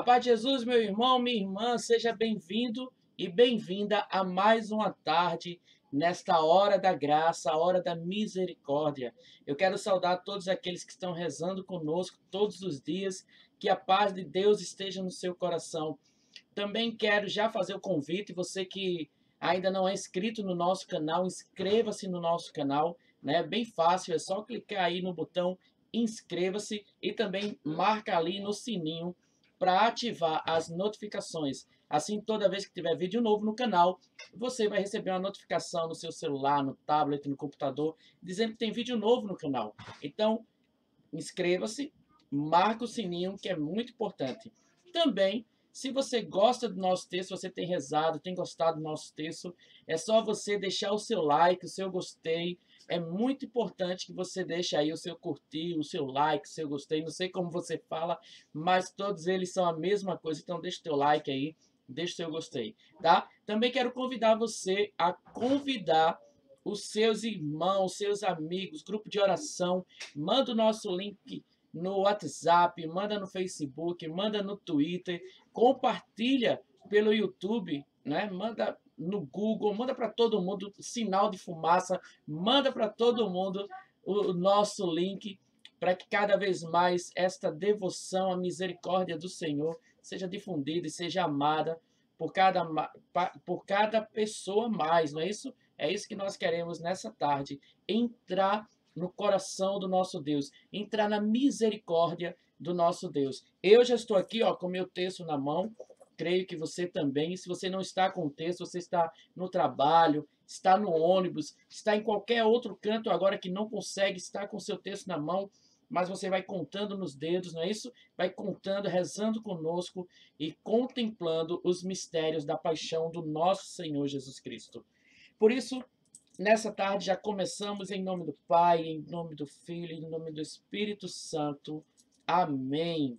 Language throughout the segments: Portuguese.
A paz de Jesus, meu irmão, minha irmã, seja bem-vindo e bem-vinda a mais uma tarde nesta hora da graça, a hora da misericórdia. Eu quero saudar todos aqueles que estão rezando conosco todos os dias, que a paz de Deus esteja no seu coração. Também quero já fazer o convite, você que ainda não é inscrito no nosso canal, inscreva-se no nosso canal, né? Bem fácil, é só clicar aí no botão inscreva-se e também marca ali no sininho para ativar as notificações. Assim, toda vez que tiver vídeo novo no canal, você vai receber uma notificação no seu celular, no tablet, no computador, dizendo que tem vídeo novo no canal. Então, inscreva-se, marca o sininho, que é muito importante. Também se você gosta do nosso texto, você tem rezado, tem gostado do nosso texto, é só você deixar o seu like, o seu gostei. É muito importante que você deixe aí o seu curtir, o seu like, o seu gostei. Não sei como você fala, mas todos eles são a mesma coisa. Então deixa o teu like aí, deixa o seu gostei, tá? Também quero convidar você a convidar os seus irmãos, seus amigos, grupo de oração. Manda o nosso link no WhatsApp, manda no Facebook, manda no Twitter, compartilha pelo YouTube, né? Manda no Google, manda para todo mundo sinal de fumaça, manda para todo mundo o nosso link para que cada vez mais esta devoção à misericórdia do Senhor seja difundida e seja amada por cada, por cada pessoa mais, não é isso? É isso que nós queremos nessa tarde, entrar no coração do nosso Deus, entrar na misericórdia do nosso Deus. Eu já estou aqui ó, com meu texto na mão, creio que você também. Se você não está com o texto, você está no trabalho, está no ônibus, está em qualquer outro canto agora que não consegue estar com seu texto na mão, mas você vai contando nos dedos, não é isso? Vai contando, rezando conosco e contemplando os mistérios da paixão do nosso Senhor Jesus Cristo. Por isso, Nessa tarde já começamos em nome do Pai, em nome do Filho, em nome do Espírito Santo. Amém.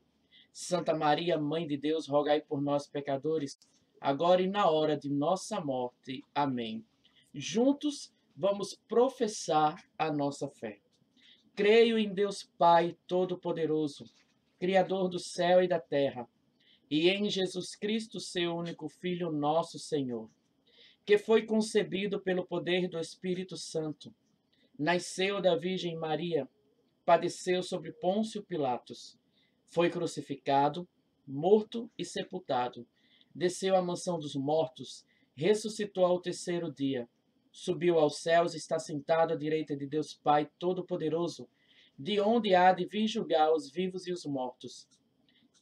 Santa Maria, Mãe de Deus, rogai por nós, pecadores, agora e na hora de nossa morte. Amém. Juntos vamos professar a nossa fé. Creio em Deus Pai Todo-Poderoso, Criador do céu e da terra, e em Jesus Cristo, seu único Filho, nosso Senhor, que foi concebido pelo poder do Espírito Santo nasceu da Virgem Maria, padeceu sobre Pôncio Pilatos, foi crucificado, morto e sepultado, desceu à mansão dos mortos, ressuscitou ao terceiro dia, subiu aos céus e está sentado à direita de Deus Pai Todo-Poderoso, de onde há de vir julgar os vivos e os mortos.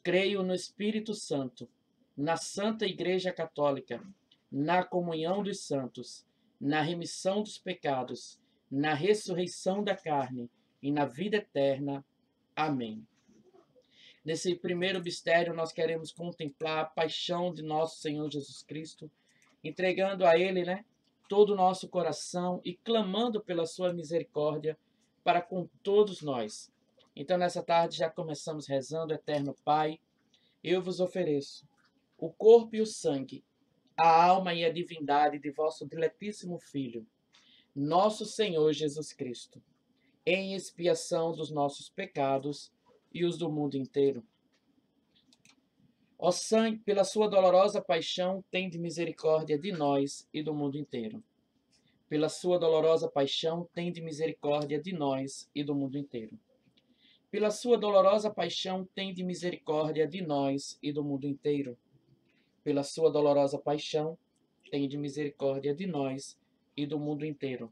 Creio no Espírito Santo, na Santa Igreja Católica, na comunhão dos santos, na remissão dos pecados, na ressurreição da carne e na vida eterna. Amém. Nesse primeiro mistério, nós queremos contemplar a paixão de nosso Senhor Jesus Cristo, entregando a Ele né, todo o nosso coração e clamando pela Sua misericórdia para com todos nós. Então, nessa tarde, já começamos rezando, Eterno Pai, eu vos ofereço o corpo e o sangue, a alma e a divindade de vosso diletíssimo Filho nosso Senhor Jesus Cristo, em expiação dos nossos pecados e os do mundo inteiro. Ó sangue, pela sua dolorosa paixão, tem de misericórdia de nós e do mundo inteiro. Pela sua dolorosa paixão, tem de misericórdia de nós e do mundo inteiro. Pela sua dolorosa paixão, tem de misericórdia de nós e do mundo inteiro. Pela sua dolorosa paixão, tende misericórdia de nós e do mundo inteiro.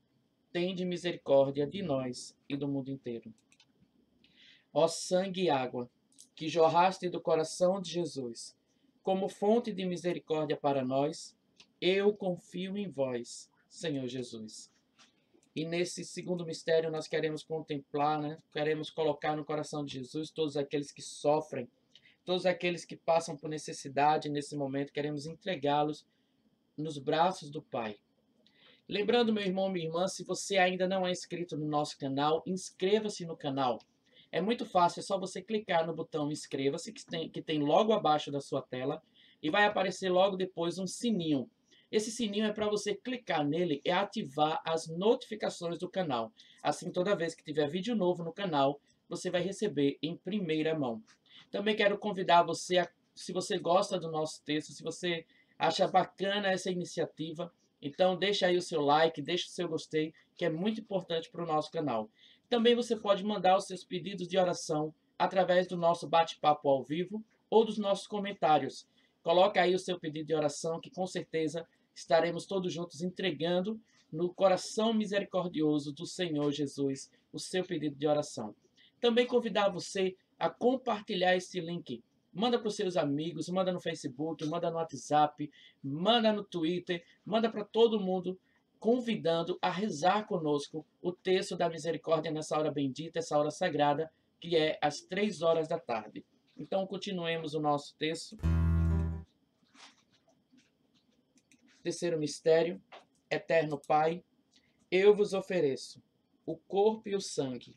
tende misericórdia de nós e do mundo inteiro. Ó sangue e água, que jorraste do coração de Jesus, como fonte de misericórdia para nós, eu confio em vós, Senhor Jesus. E nesse segundo mistério nós queremos contemplar, né? queremos colocar no coração de Jesus todos aqueles que sofrem, todos aqueles que passam por necessidade nesse momento, queremos entregá-los nos braços do Pai. Lembrando, meu irmão, minha irmã, se você ainda não é inscrito no nosso canal, inscreva-se no canal. É muito fácil, é só você clicar no botão inscreva-se, que tem, que tem logo abaixo da sua tela, e vai aparecer logo depois um sininho. Esse sininho é para você clicar nele e ativar as notificações do canal. Assim, toda vez que tiver vídeo novo no canal, você vai receber em primeira mão. Também quero convidar você, a, se você gosta do nosso texto, se você acha bacana essa iniciativa, então deixa aí o seu like, deixa o seu gostei, que é muito importante para o nosso canal. Também você pode mandar os seus pedidos de oração através do nosso bate-papo ao vivo ou dos nossos comentários. Coloca aí o seu pedido de oração, que com certeza estaremos todos juntos entregando no coração misericordioso do Senhor Jesus o seu pedido de oração. Também convidar você a compartilhar esse link. Manda para os seus amigos, manda no Facebook, manda no WhatsApp, manda no Twitter, manda para todo mundo convidando a rezar conosco o texto da misericórdia nessa hora bendita, essa hora sagrada, que é às três horas da tarde. Então, continuemos o nosso texto. Terceiro mistério, Eterno Pai, eu vos ofereço o corpo e o sangue,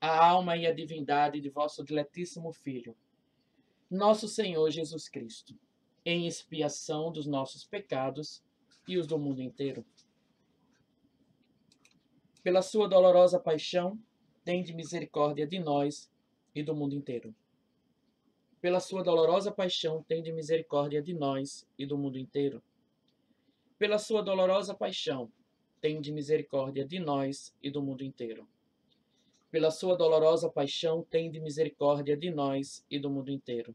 a alma e a divindade de vosso diletíssimo Filho, nosso Senhor Jesus Cristo, em expiação dos nossos pecados e os do mundo inteiro pela sua dolorosa paixão, tende misericórdia de nós e do mundo inteiro. Pela sua dolorosa paixão, tende misericórdia de nós e do mundo inteiro. Pela sua dolorosa paixão, tende misericórdia de nós e do mundo inteiro. Pela sua dolorosa paixão, tende misericórdia de nós e do mundo inteiro.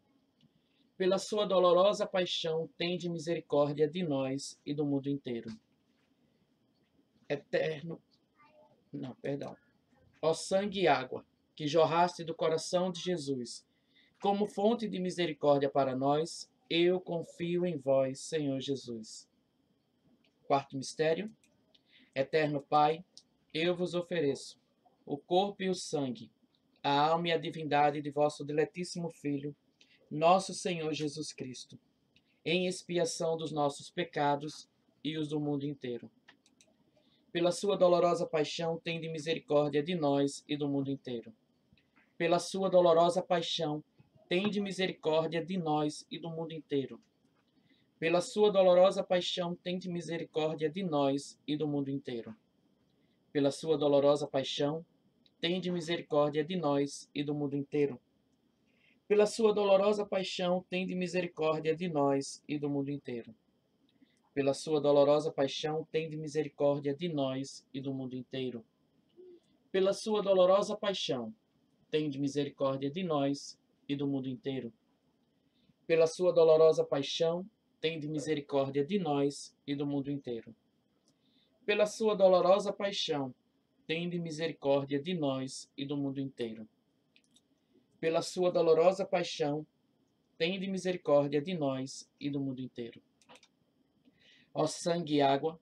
Pela sua dolorosa paixão, tende misericórdia de nós e do mundo inteiro. Eterno não, perdão. Ó sangue e água, que jorraste do coração de Jesus, como fonte de misericórdia para nós, eu confio em vós, Senhor Jesus. Quarto mistério. Eterno Pai, eu vos ofereço o corpo e o sangue, a alma e a divindade de vosso diletíssimo Filho, nosso Senhor Jesus Cristo, em expiação dos nossos pecados e os do mundo inteiro pela sua dolorosa paixão, tende misericórdia de nós e do mundo inteiro. Pela sua dolorosa paixão, tende misericórdia de nós e do mundo inteiro. Pela sua dolorosa paixão, tende misericórdia de nós e do mundo inteiro. Pela sua dolorosa paixão, tende misericórdia de nós e do mundo inteiro. Pela sua dolorosa paixão, tende misericórdia de nós e do mundo inteiro pela sua dolorosa paixão, tende misericórdia de nós e do mundo inteiro. Pela sua dolorosa paixão, tende misericórdia de nós e do mundo inteiro. Pela sua dolorosa paixão, tende misericórdia de nós e do mundo inteiro. Pela sua dolorosa paixão, tende misericórdia de nós e do mundo inteiro. Pela sua dolorosa paixão, tende misericórdia de nós e do mundo inteiro ó sangue e água,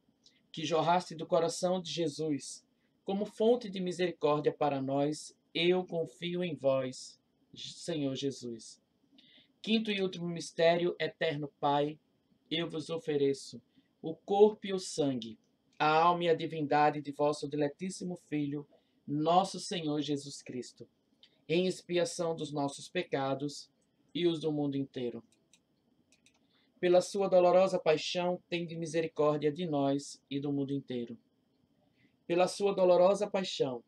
que jorraste do coração de Jesus, como fonte de misericórdia para nós, eu confio em vós, Senhor Jesus. Quinto e último mistério, eterno Pai, eu vos ofereço o corpo e o sangue, a alma e a divindade de vosso diletíssimo Filho, nosso Senhor Jesus Cristo, em expiação dos nossos pecados e os do mundo inteiro. Pela sua dolorosa paixão, tende misericórdia de nós e do mundo inteiro. Pela sua dolorosa paixão,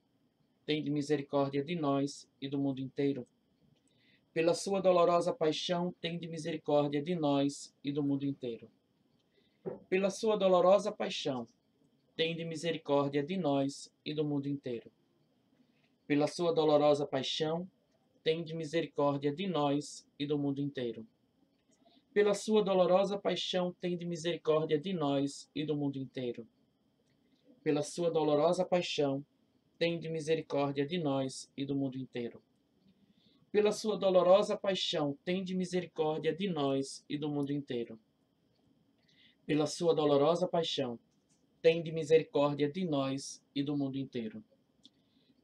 tende misericórdia de nós e do mundo inteiro. Pela sua dolorosa paixão, tende misericórdia de nós e do mundo inteiro. Pela sua dolorosa paixão, tende misericórdia de nós e do mundo inteiro. Pela sua dolorosa paixão, tende misericórdia de nós e do mundo inteiro pela sua dolorosa paixão, tende misericórdia de nós e do mundo inteiro. Pela sua dolorosa paixão, tende misericórdia de nós e do mundo inteiro. Pela sua dolorosa paixão, tende misericórdia de nós e do mundo inteiro. Pela sua dolorosa paixão, tende misericórdia de nós e do mundo inteiro.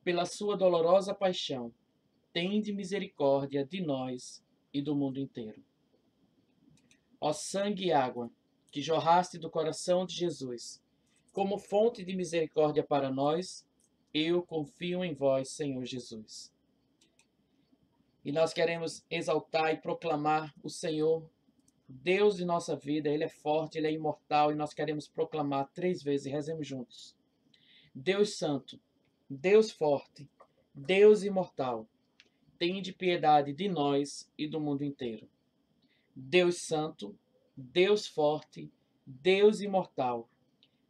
Pela sua dolorosa paixão, tende misericórdia de nós e do mundo inteiro. Ó sangue e água, que jorraste do coração de Jesus, como fonte de misericórdia para nós, eu confio em vós, Senhor Jesus. E nós queremos exaltar e proclamar o Senhor, Deus de nossa vida. Ele é forte, ele é imortal e nós queremos proclamar três vezes. Rezemos juntos. Deus Santo, Deus forte, Deus imortal, tende piedade de nós e do mundo inteiro. Deus Santo, Deus Forte, Deus Imortal,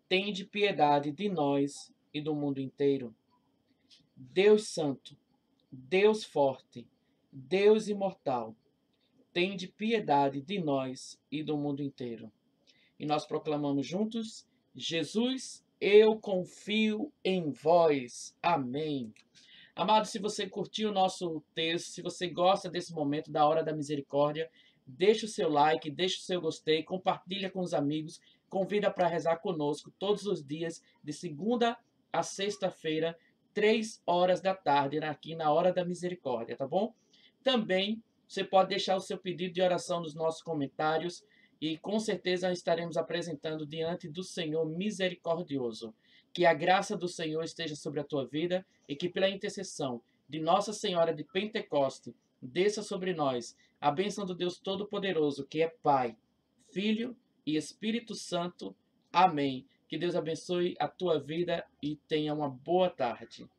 tende piedade de nós e do mundo inteiro. Deus Santo, Deus Forte, Deus Imortal, tende piedade de nós e do mundo inteiro. E nós proclamamos juntos: Jesus, eu confio em vós. Amém. Amado, se você curtiu o nosso texto, se você gosta desse momento da hora da misericórdia, Deixe o seu like, deixe o seu gostei, compartilha com os amigos, convida para rezar conosco todos os dias, de segunda a sexta-feira, três horas da tarde, aqui na Hora da Misericórdia, tá bom? Também você pode deixar o seu pedido de oração nos nossos comentários e com certeza estaremos apresentando diante do Senhor misericordioso. Que a graça do Senhor esteja sobre a tua vida e que pela intercessão de Nossa Senhora de Pentecoste desça sobre nós a bênção do Deus Todo-Poderoso, que é Pai, Filho e Espírito Santo. Amém. Que Deus abençoe a tua vida e tenha uma boa tarde.